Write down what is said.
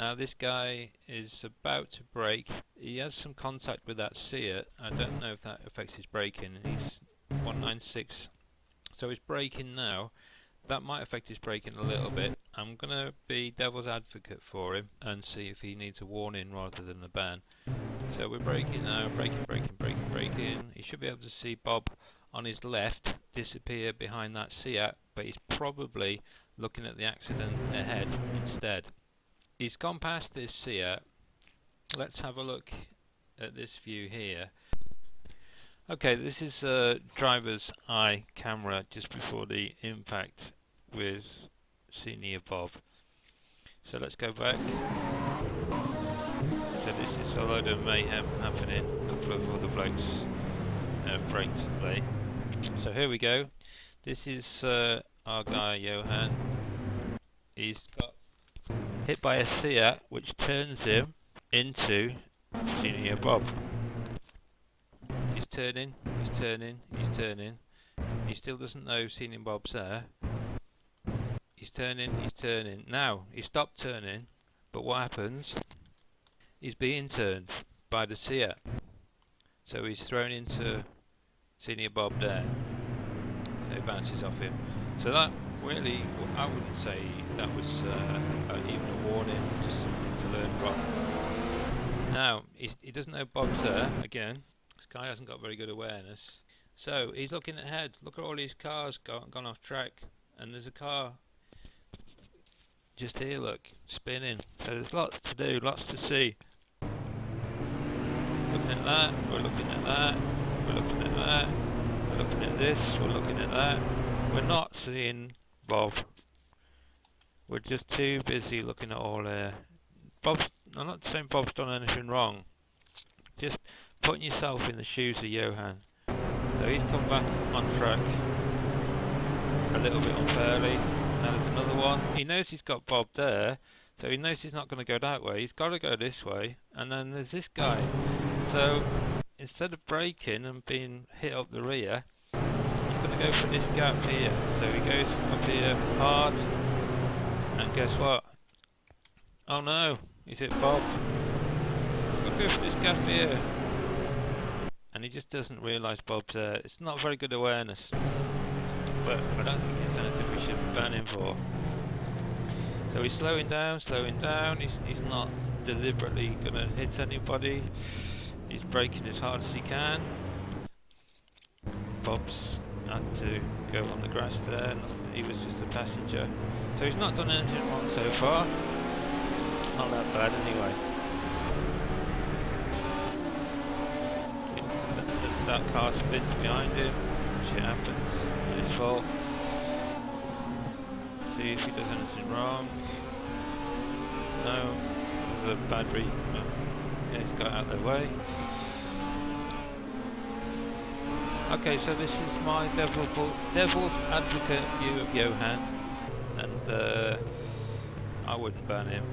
Now this guy is about to brake. He has some contact with that Seat. I don't know if that affects his braking. He's 196. So he's braking now. That might affect his braking a little bit. I'm going to be devil's advocate for him and see if he needs a warning rather than a ban. So we're braking now, braking, braking, braking, braking. He should be able to see Bob on his left disappear behind that Seat, but he's probably looking at the accident ahead instead. He's gone past this Seat. Let's have a look at this view here. Okay, this is a driver's eye camera just before the impact with Senior Bob. So let's go back. So this is a load of mayhem happening. A couple of other blokes have braked late. So here we go. This is uh, our guy Johan. He's got hit by a seer, which turns him into Senior Bob. He's turning, he's turning, he's turning. He still doesn't know Senior Bob's there. He's turning, he's turning. Now, he stopped turning, but what happens? He's being turned by the seer. So he's thrown into Senior Bob there. So it bounces off him. So that really, I wouldn't say that was uh, even a warning, just something to learn from. Now, he doesn't know Bob's there, again. This guy hasn't got very good awareness. So, he's looking ahead. Look at all these cars gone, gone off track. And there's a car just here, look, spinning. So there's lots to do, lots to see. Looking at that, we're looking at that, we're looking at that, we're looking at this, we're looking at that. We're not seeing Bob. We're just too busy looking at all there. Bob's, I'm not saying Bob's done anything wrong. Just putting yourself in the shoes of Johan. So he's come back on track a little bit unfairly. Now there's another one. He knows he's got Bob there, so he knows he's not going to go that way. He's got to go this way. And then there's this guy. So instead of braking and being hit up the rear, going to go for this gap here. So he goes up here hard, and guess what? Oh no, he's hit Bob. Go for this gap here. And he just doesn't realise Bob's there. It's not very good awareness. But I don't think it's anything we should ban him for. So he's slowing down, slowing down. He's, he's not deliberately going to hit anybody. He's braking as hard as he can. Bob's had to go on the grass there. He was just a passenger. So he's not done anything wrong so far. Not that bad anyway. That, car spins behind him. Shit happens. His fault. See if he does anything wrong. No. The battery. Yeah, he's got out of the way. Okay, so this is my devil, devil's advocate view of Johan, and uh, I wouldn't ban him.